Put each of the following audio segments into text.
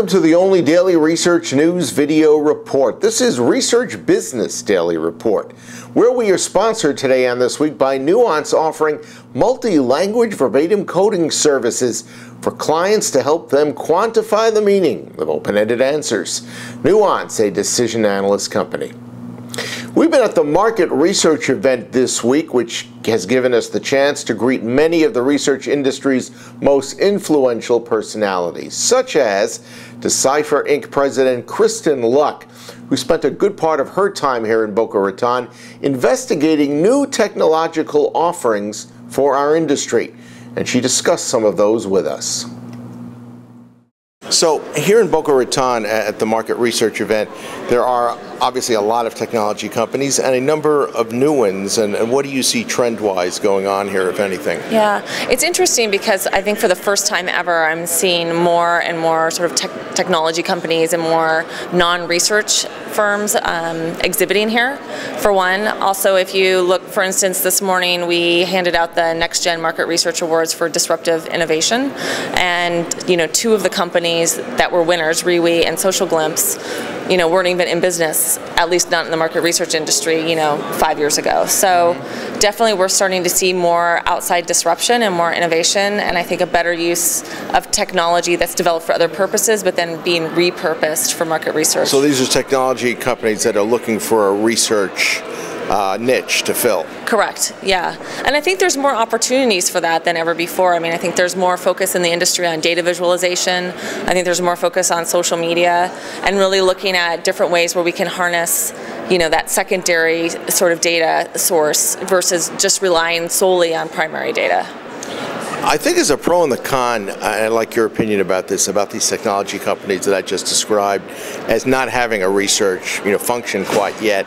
Welcome to the only daily research news video report. This is Research Business Daily Report, where we are sponsored today and this week by Nuance offering multi-language verbatim coding services for clients to help them quantify the meaning of open-ended answers. Nuance, a decision analyst company. We've been at the market research event this week, which has given us the chance to greet many of the research industry's most influential personalities, such as Decipher Inc. President Kristin Luck, who spent a good part of her time here in Boca Raton investigating new technological offerings for our industry. And she discussed some of those with us. So here in Boca Raton at the market research event, there are obviously a lot of technology companies and a number of new ones. And, and what do you see trend-wise going on here, if anything? Yeah, it's interesting because I think for the first time ever, I'm seeing more and more sort of te technology companies and more non-research firms um, exhibiting here, for one. Also, if you look, for instance, this morning we handed out the Next Gen Market Research Awards for Disruptive Innovation, and you know, two of the companies that were winners, Rewe and Social Glimpse, you know, weren't even in business, at least not in the market research industry, you know, five years ago. So definitely we're starting to see more outside disruption and more innovation, and I think a better use of technology that's developed for other purposes, but then being repurposed for market research. So these are technology companies that are looking for a research uh, niche to fill. Correct, yeah. And I think there's more opportunities for that than ever before. I mean, I think there's more focus in the industry on data visualization. I think there's more focus on social media and really looking at different ways where we can harness you know, that secondary sort of data source versus just relying solely on primary data. I think as a pro and the con, uh, I like your opinion about this, about these technology companies that I just described as not having a research you know, function quite yet.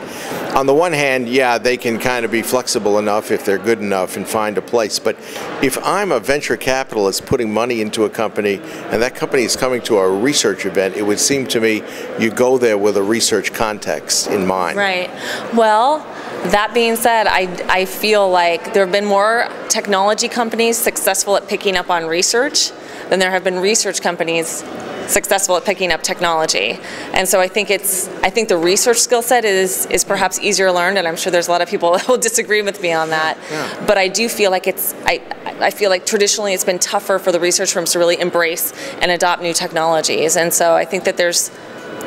On the one hand, yeah, they can kind of be flexible enough if they're good enough and find a place. But if I'm a venture capitalist putting money into a company and that company is coming to a research event, it would seem to me you go there with a research context in mind. Right. Well, that being said, I, I feel like there have been more technology companies successful at picking up on research than there have been research companies successful at picking up technology. And so I think it's I think the research skill set is is perhaps easier learned and I'm sure there's a lot of people that will disagree with me on that. Yeah. But I do feel like it's I I feel like traditionally it's been tougher for the research firms to really embrace and adopt new technologies. And so I think that there's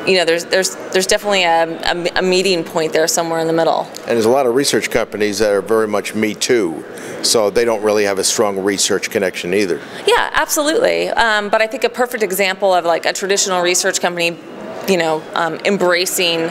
you know, there's there's there's definitely a, a, a, meeting point there somewhere in the middle. And there's a lot of research companies that are very much me too, so they don't really have a strong research connection either. Yeah, absolutely. Um, but I think a perfect example of like a traditional research company, you know, um, embracing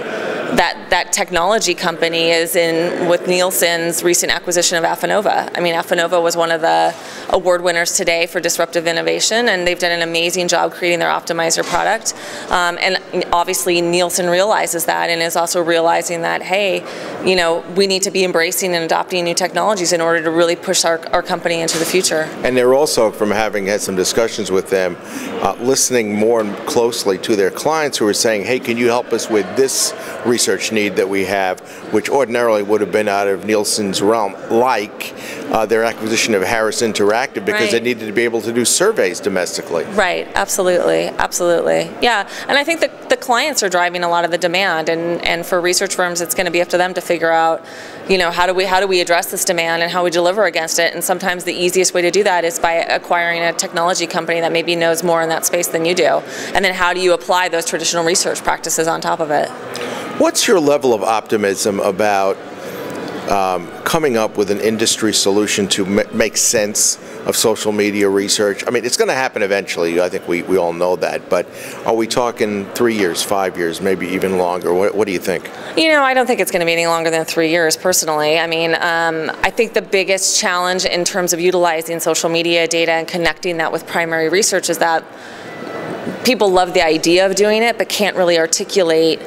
that that technology company is in with Nielsen's recent acquisition of Affinnova. I mean, Affinnova was one of the award winners today for disruptive innovation, and they've done an amazing job creating their optimizer product. Um, and obviously, Nielsen realizes that and is also realizing that hey, you know, we need to be embracing and adopting new technologies in order to really push our, our company into the future. And they're also, from having had some discussions with them, uh, listening more closely to their clients who are saying, hey, can you help us with this research need that we have, which ordinarily would have been out of Nielsen's realm, like uh, their acquisition of Harris Interactive because right. they needed to be able to do surveys domestically. Right, absolutely, absolutely. Yeah, and I think the, the clients are driving a lot of the demand, and, and for research firms, it's going to be up to them to figure out, you know, how do we how do we address this demand and how we deliver against it. And sometimes the easiest way to do that is by acquiring a technology company that maybe knows more in that space than you do. And then how do you apply those traditional research practices on top of it? What's your level of optimism about um, coming up with an industry solution to make sense of social media research? I mean, it's going to happen eventually. I think we, we all know that. But are we talking three years, five years, maybe even longer? What, what do you think? You know, I don't think it's going to be any longer than three years, personally. I mean, um, I think the biggest challenge in terms of utilizing social media data and connecting that with primary research is that people love the idea of doing it, but can't really articulate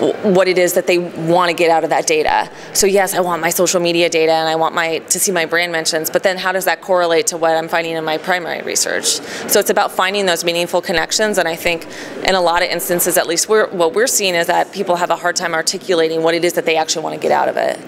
what it is that they want to get out of that data. So yes, I want my social media data and I want my to see my brand mentions, but then how does that correlate to what I'm finding in my primary research? So it's about finding those meaningful connections and I think in a lot of instances at least we're, what we're seeing is that people have a hard time articulating what it is that they actually want to get out of it.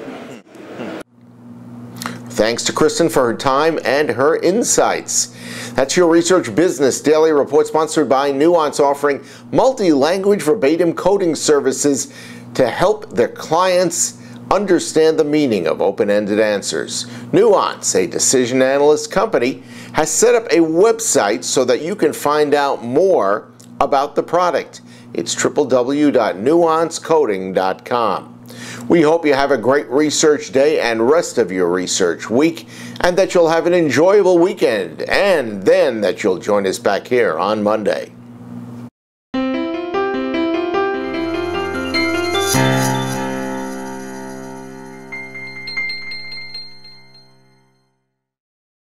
Thanks to Kristin for her time and her insights. That's your Research Business Daily Report, sponsored by Nuance, offering multi language verbatim coding services to help their clients understand the meaning of open ended answers. Nuance, a decision analyst company, has set up a website so that you can find out more about the product. It's www.nuancecoding.com. We hope you have a great research day and rest of your research week, and that you'll have an enjoyable weekend, and then that you'll join us back here on Monday.